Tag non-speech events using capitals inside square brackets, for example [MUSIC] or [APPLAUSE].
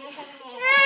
Yeah. [LAUGHS]